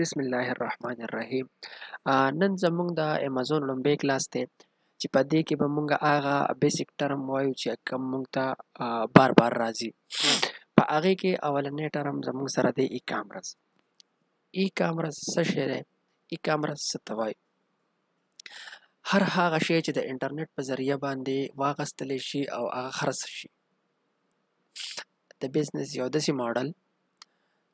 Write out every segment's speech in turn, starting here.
بسم الله الرحمن الرحیم نن زمونږ د امازون لومبی کلاس دی چې په دې کې به مونږ هغه بیسیک ټرم وایو چې کوم مونږ ته بار بار راځي په هغه کې اولنې ټرم زمونږ سره دی ای کامرس ای کامرس څه شی دی ای کامرس څه ته وایي هر هغه شی چې د انټرنیټ په ذریعه باندې واغستل شي او هغه خرڅ شي د بزنس یو داسې ماډل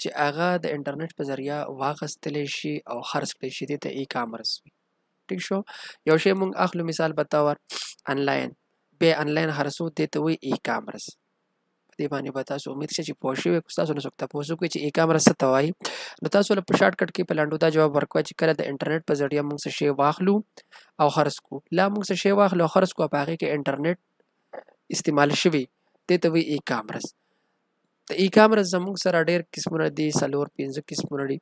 چې هغه د انټرنیټ په ذریعه واغستل شي او خرڅ کړي شي دې ته ای کامرس وي ټیک شو یو شی مونږ اخلو مثال په تور انلاین به انلاین خرڅو دې ته وي ای کامرس دې باندې به تاسو امید شي چې پوه شئ که تاسو نه څوک تاسو کوی چې ای کامرس څه ته وایي نو تاسو له شارټ کټ کې په لاندو دا جواب ورکوي چې کله د انټرنیټ په ذریعه موږ څه شی واخلو او خرڅ کو لا موږ څه شی واخلو او خرڅ کو په هغه کې انټرنیټ استعمال شوی دې ته وی ای کامرس د ای کامرس زموږ سره ډیر قسمونه دي څلور پنځه قسمونه دي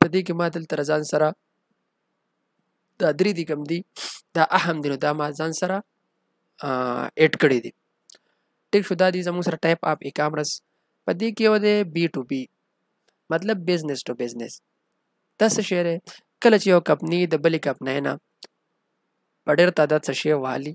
په دې کې ما دلته ځان سره دا درې دي کوم دي دا اهم دي نو دا ما ځان سره اډ کړی دي ټیک شو دا دي زموږ سره ټایپ اپ ای کامرس په دې کې یو دی بی ټو بی مطلب بزنس ټو بزنس دا څه شی دی کله چې یو کمپنی د بلې کمپنۍ نه په ډېر تعداد څه شی والي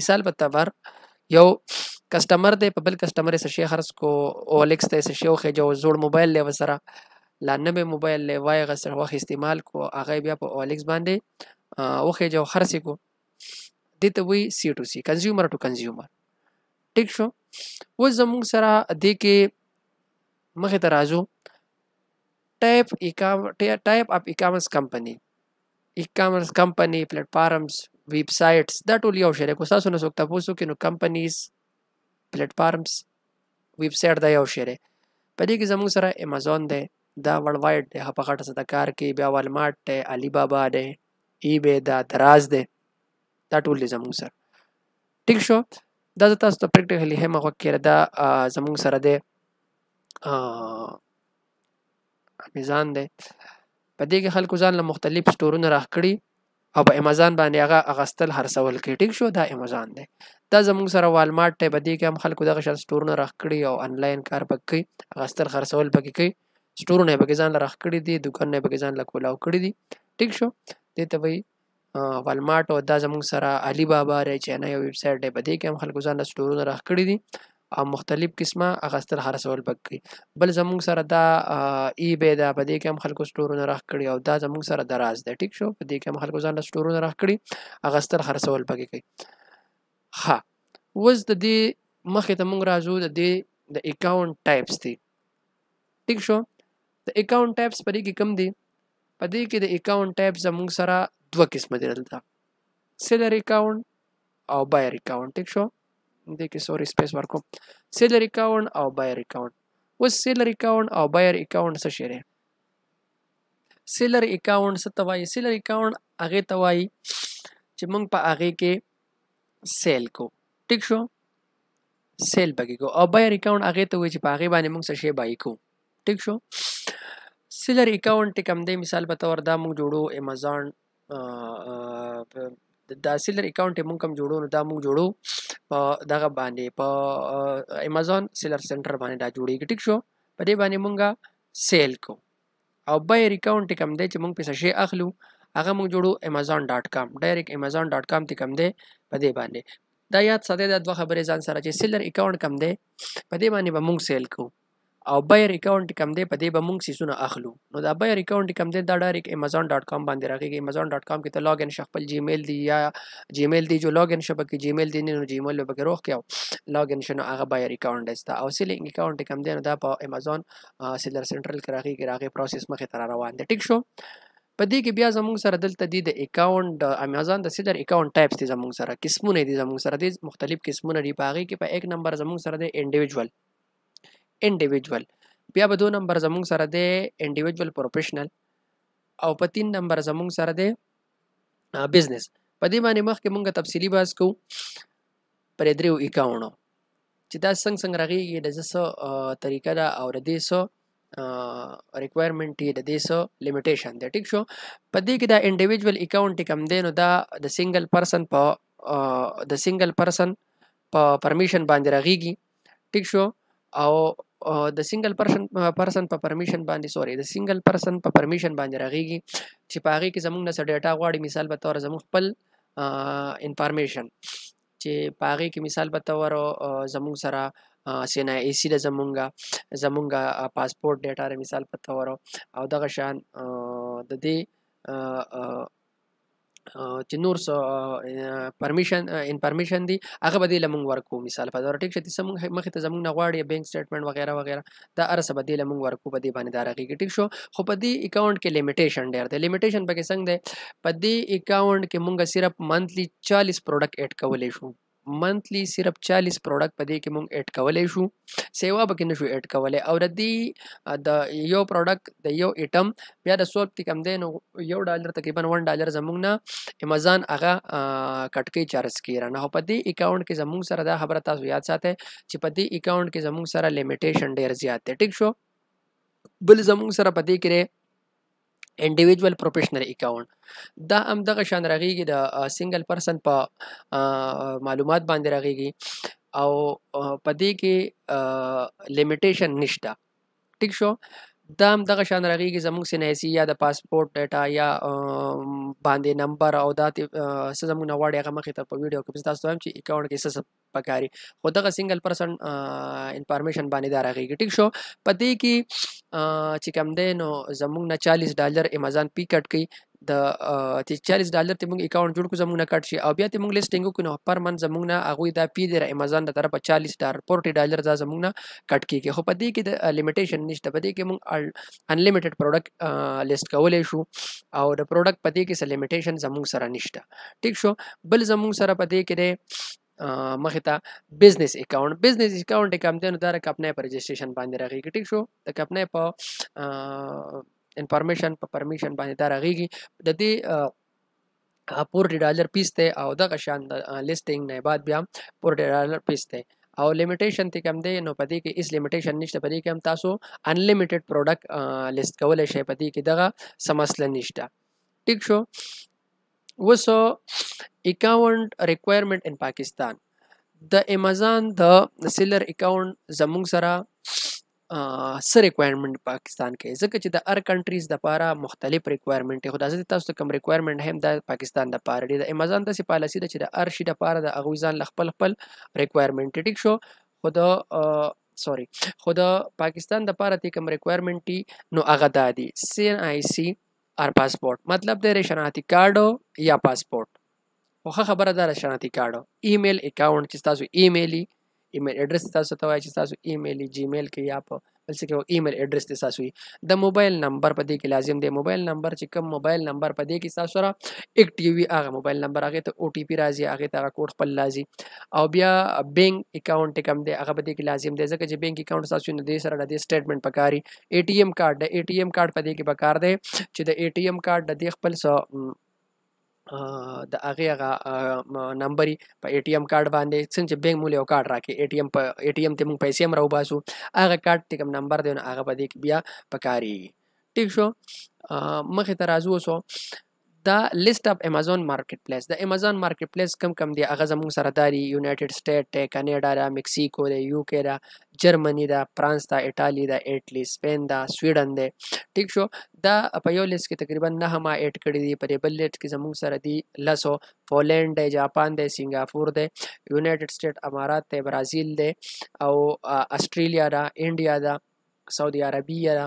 مثال په تور یو کسٹمر دی په بل کسٹمر یې څه شی خرڅ کو او الیکس ته یې څه شی وښیجه او زوړ موبایل دی ورسره لا نوی موبایل دی وایې هغه څه وخت استعمال کو هغه بیا په او الیکس باندې وښیجه او خرڅ یې کو دې ته وایي سی ټو سی کنزیومر ټو کنزیومر ټیک شو اوس زموږ سره دې کې مخې ته راځو ټایپ اکام ټایپ اپ اکامس کمپنی ای کامرس کمپنی پلیټ فارمز ویب سایټس دا ټول یو شی دی کو تاسو نه څوک تاسو کې نو کمپنیز پلیټ فارمز ویب سایټ دا یو شی دی په دې کې زموږ سره امازون دی دا ورلډ وایډ دی په غټه سره کار کوي بیا والمارټ دی علي بابا دی ای بی دا دراز دی دا ټول دی زموږ سره ټیک شو دا زه تاسو ته پریکټیکلی هم غوږ کړی دا زموږ سره دی امیزان دی په دې کې خلکو ځان له مختلف سټورونه راخکړي او په امازان باندې هغه اغستل هرڅول کې ټیک شو دا امازان دی دا زموږ سره والمارت ته په دې کې هم خلکو دغه شان سټورونه راخکړي او انلاین کار پکې اغستل خرڅول پکې کوي سټورونه پکې ځان راخکړي دي دکان نه پکې ځان لا کولاو کړی دي ټیک شو دې ته وایي والمارټ او دا زموږ سره علي بابا دی چې نه یو ویب سایټ دی په دې کې هم خلکو ځان له سټورونه راخ کړي دي او مختلف قسمه اغستل خرڅول پکې بل زموږ سره دا ای بی دا په دې کې هم خلکو سټورونه راخ کړي او دا زموږ سره دراز دی ټیک شو په دې کې هم خلکو ځان له سټورونه راخ کړي اغستل خرڅول پکې کوي ها وز د دې مخې ته موږ راځو د دې د اکاونټ ټایپس دی ټیک شو د اکاونټ ټایپس پرې کې کم دی په دې کې د اکاونټ ټایپ زموږ سره دوه قسمه دی دلته سیلر اکاونټ او بایر اکاونټ ټیک شو دې کې سوري سپیس ورکو سیلر اکاونټ او بایر اکاونټ اوس سیلر اکاونټ او بایر اکاونټ څه شی دی سیلر اکاونټ څه ته وایي سیلر اکاونټ هغه ته وایي چې موږ په هغه کې سیل کو ټیک شو سیل پکې کو او بایر اکاونټ هغه ته وایي چې په هغه باندې موږ څه شی بای کو ټیک شو سیلر اکاونټ کوم دی مثال په تور دا موږ جوړو امازون دا سیلر اکاونټ موږ کوم جوړو نو دا موږ جوړو په دغه باندې په امازون سیلر سنټر باندې دا جوړیږي ټیک شو په دې باندې موږ سیل کو او بایر اکاونټ کوم دی چې موږ پیسې شي اخلو هغه موږ جوړو amazon.com ډایرک amazon.com ته کوم دی په دې باندې دا یاد ساته دا دوه خبرې ځان سره چې سیلر اکاونټ کوم دی په دې باندې به موږ سیل کو او بای ریکاونټ کم دی په دې به مونږ سیسونه اخلو نو دا بای ریکاونټ کم دی دا ډایرک امازون ډاټ کام باندې راغیږي امازون ډاټ کام کې ته لاګ ان خپل جیمیل دی یا جیمیل دی جو لاګ ان شپه کې جیمیل دی نه نو جیمیل به کې روخ کیاو لاګ ان شنو هغه بای ریکاونټ دستا او سیلینګ اکاونټ کم دی نو دا په امازون سیلر سنټرل کې راغیږي راغی پروسس مخه تر روان دی ټیک شو په دې کې بیا زموږ سره دلته دی د اکاونټ د امازون د سیلر اکاونټ ټایپس دي زموږ سره قسمونه دي زموږ سره دي مختلف قسمونه دي په هغه کې په 1 نمبر زموږ سره د انډیویډوال انډیویډوال بیا به دو نمبر زمونږ سره دی انډیویډوال پروفیشنل او په تین نمبر زمونږ سره دی بزنس په دې باندې مخکې مونږ تفصیلی باز کو پر دریو اکاونو چې دا څنګه څنګه راغیږي د څه طریقه ده او د دې څه ریکوایرمنټ یې د دې سو لیمیټیشن دی ټیک شو په دې کې دا انډیویډوال اکاونټ کم دی نو دا د سنگل پرسن په د سنگل پرسن په پرمیشن باندې راغیږي ټیک شو او د سنگل پرسن پرسن په پرمیشن باندې سوري د سنگل پرسن په پرمیشن باندې راغیږي چې په هغه کې زمونږ نه څه ډیټا غواړي مثال به تور زمونږ خپل انفارمیشن چې په هغه کې مثال به تور زمونږ سره سینا ای سی د زمونږه زمونږه پاسپورت ډیټا مثال په تور او دغه شان د دې چې نور څه پرمیشن انفارمیشن دي هغه به دې لمونږ ورکو مثال په دغه ټیک چې څه مونږ مخې ته زمونږ نه غواړي بینک سټیټمنټ وغیره وغیره دا هر څه به دې لمونږ ورکو په دې باندې دا راغېږي ټیک شو خو په دې اکاونټ کې لیمیټیشن ډېر دی لیمیټیشن پکې څنګه دی په دې اکاونټ کې مونږ صرف منتلی چالیس پروډکټ ایډ کولی شو منتلی صرف 40 پروډکټ په دې کې مونږ اډ کولای شو سیوا به کې نشو اډ کولای او د دې د یو پروډکټ د یو ایټم بیا د سوپ کې کم دی نو یو ډالر تقریبا 1 ډالر زمونږ نه امازان هغه کټکی چارج کیره نه په دې اکاونټ کې زمونږ سره دا خبره تاسو یاد ساتئ چې په دې اکاونټ کې زمونږ سره لیمیټیشن ډیر زیات دی ټیک شو بل زمونږ سره په دې کې انډیویډوال پروفیشنل اکاونټ دا هم دغه شان راغیږي د سنگل پرسن په معلومات باندې راغیږي او په دې کې لیمیټیشن نشته ټیک شو دا هم دغه شان راغیږي زموږ سینایسي یا د پاسپورت ډیټا یا باندې نمبر او دا څه زموږ نه غواړي هغه مخې ته په ویډیو کې تاسو ته هم چې اکاونټ کې څه پکاري خو دغه سنگل پرسن انفارمیشن باندې دا راغیږي ټیک شو په دې کې چې کم دی نو زمونږ نه 40 ډالر امازون پی کټ کوي د چې 40 ډالر ته موږ اکاونټ جوړ کو زموږ نه کټ شي او بیا ته موږ لیسټینګ کو نو پر من زموږ نه هغه دا پی دی امازون د طرفه 40 ډالر 40 ډالر دا زموږ نه کټ کیږي خو په دې کې د لیمیټیشن نشته په دې کې موږ انلیمیټډ پروډکټ لیست کولای شو او د پروډکټ په دې کې څه لیمیټیشن زموږ سره نشته ټیک شو بل زموږ سره په دې کې دی مخې ته بزنس اکاونټ بزنس اکاونټ کوم دی نو دا د کمپنۍ په رجسټریشن باندې راغېږي ټیک شو د کمپنۍ په انفارمیشن په پرمیشن باندې دا راغېږي د دې پور ډالر پیس ته او دغه شان د لیستینګ نه بعد بیا پور ډالر پیس ته او لیمیټیشن ته کم دی نو په دې کې هیڅ لیمیټیشن نشته په دې کې هم تاسو انلیمیټډ پروډکټ لیست کولای شئ په دې کې دغه سمسله نشته ټیک شو اوس اکاونټ ریکوایرمنټ ان پاکستان د امازون د سیلر اکاونټ زموږ سره څه ریکوایرمنټ پاکستان کې ځکه چې د ار کنټریز د پاره مختلف ریکوایرمنټ خو د تاسو ته کوم ریکوایرمنټ هم د پاکستان د پاره دی د امازون داسې پالیسی ده چې د ار شي د پاره د هغوی ځان له خپل خپل ریکوایرمنټ ټیک شو خو د سوري خو د پاکستان د پاره ته کوم ریکوایرمنټ دي نو هغه دا دي سي ان آی سي ار پاسپورت مطلب د شناختی کارډ یا پاسپورت خو ښه خبره ده شناختی کارډ او ایمیل اکاونټ چې تاسو ایمیل ایمیل اډرس تاسو ته وایي چې تاسو ایمیل جیمیل کې یا په بل څه کې ایمیل اډرس ته تاسو د موبایل نمبر په دې کې لازم دی موبایل نمبر چې کوم موبایل نمبر په دې کې تاسو سره اکټیو وي هغه موبایل نمبر هغه ته او ټي پی راځي هغه ته هغه کوډ خپل راځي او بیا بینک اکاونټ کوم دی هغه په دې کې لازم دی ځکه چې بینک اکاونټ تاسو نه دې سره د سټیټمنټ پکاري ای ټی ایم کارت د ای ټی ایم کارت په دې کې پکار دی چې د ای ټی ایم کارت د خپل سره د هغه هغه نمبر په ای ټی ایم کارت باندې څنګه چې بانک مول یو کارت راکې ای ټی ایم په ای ټی ایم ته موږ پیسې هم راو باسو هغه کارت ته کوم نمبر دی نو هغه په دې کې بیا پکاري ټیک شو مخه ته راځو سو دا لیست اف امازون مارکیټ پلیس د امازون مارکیټ پلیس کم کم دی هغه زموږ سره داري یونایټډ سټیټ ته کاناډا دا مکسیکو دی یو کې دا جرمني دا فرانس دا ایتالیا دا ایټلی سپین دا سویډن دی ټیک شو دا په یو لیست کې تقریبا نه ما اډ کړی دی په دې بل لیست کې زموږ سره دی لسو پولند دی جاپان دی سنگاپور دی یونایټډ سټیټ امارات دی برازیل دی او استرالیا دا انډیا دا سعودي عربي دا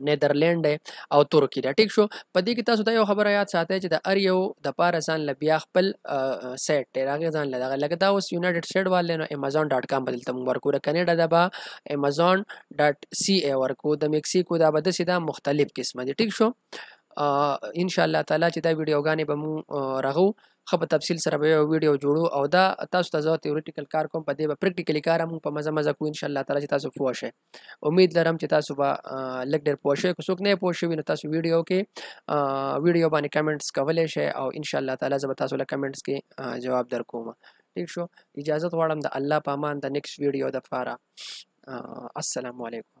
نیدرلند او ترکی دا ټیک شو په دې کې تاسو ته یو خبره یاد ساتئ چې د ار یو د پاره ځان ل بیا خپل سیټ ته راغی ځان ل دغه لګدا اوس یونایټډ سټیټ والے نو امازون ډاټ کام بدلته موږ ورکو د کینیډا د با امازون ډاټ سی ای ورکو د مکسیکو دا به داسې دا مختلف قسمه دي ټیک شو ان شاء الله تعالی چې دا ویډیوګانې به مو رغو خو په تفصیل سره به یو ویډیو جوړو او دا تاسو ته زه تیوریټیکل کار کوم په دې به پریکټیکلی کار هم په مزه مزه کو ان شاء الله تعالی چې تاسو پوه شئ امید لرم چې تاسو به لږ ډېر پوه شئ که څوک نه پوه شوي نو تاسو ویډیو کې ویډیو باندې کمنټس کولی شئ او ان شاء الله تعالی زه به تاسو له کمنټس کې جواب درکوم ٹھیک شو اجازت غواړم د الله په امان د نیکسټ ویډیو د پاره السلام علیکم